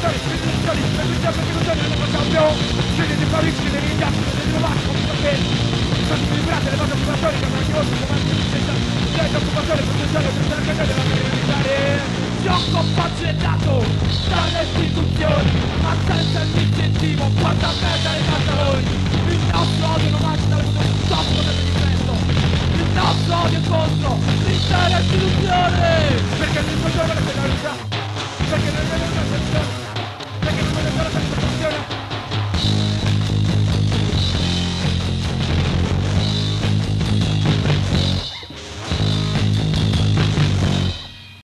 Salutare, salutare, salutare, salutare, non facciamo Siete di Parigi, siete di Italia, siete di Novacco, come sapete Sono equilibrate le basi occupatorie che hanno rivolto le mani di città Siete occupatori, potenziali, per la catena della criminalità Gioco facilitato dalle istituzioni Ma senza l'incentivo, quanta merda ai pantaloni Il nostro odio non manca dal potere, soffro del manifesto Il nostro odio contro l'intera istituzione.